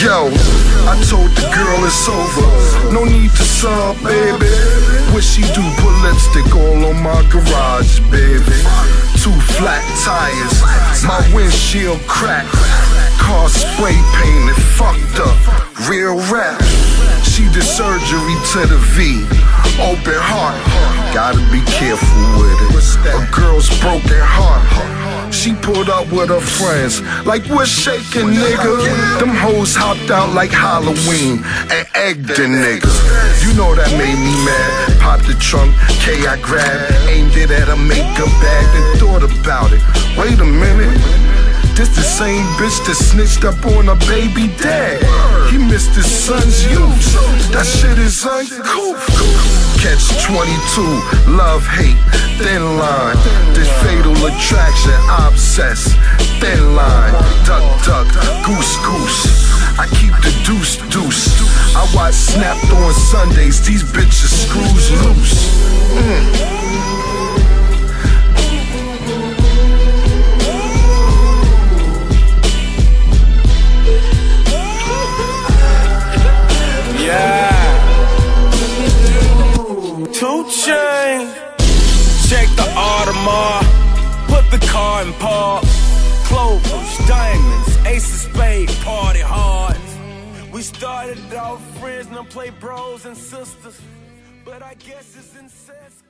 Yo, I told the girl it's over. No need to sub, baby. What she do? Put lipstick all on my garage, baby. Two flat tires, my windshield cracked. Car spray painted, fucked up. Real rap. Did surgery to the V. Open heart. Gotta be careful with it. A girl's broken heart. She pulled up with her friends, like we're shaking, nigga? Them hoes hopped out like Halloween and egged the nigga. You know that made me mad. Popped the trunk, K I grabbed, aimed it at a makeup bag, then thought about it. Wait a minute. This the same bitch that snitched up on a baby dad. He missed his son's youth. That shit is uncool. Catch 22, love, hate, thin line. This fatal attraction, obsessed, thin line. Duck, duck, goose, goose. I keep the deuce, deuce. I watch Snapped on Sundays, these bitches screws loose. Chain. Check the Audemars. Put the car in park. Clovers, diamonds, ace of spade, party hard. We started off friends, now play bros and sisters. But I guess it's incest.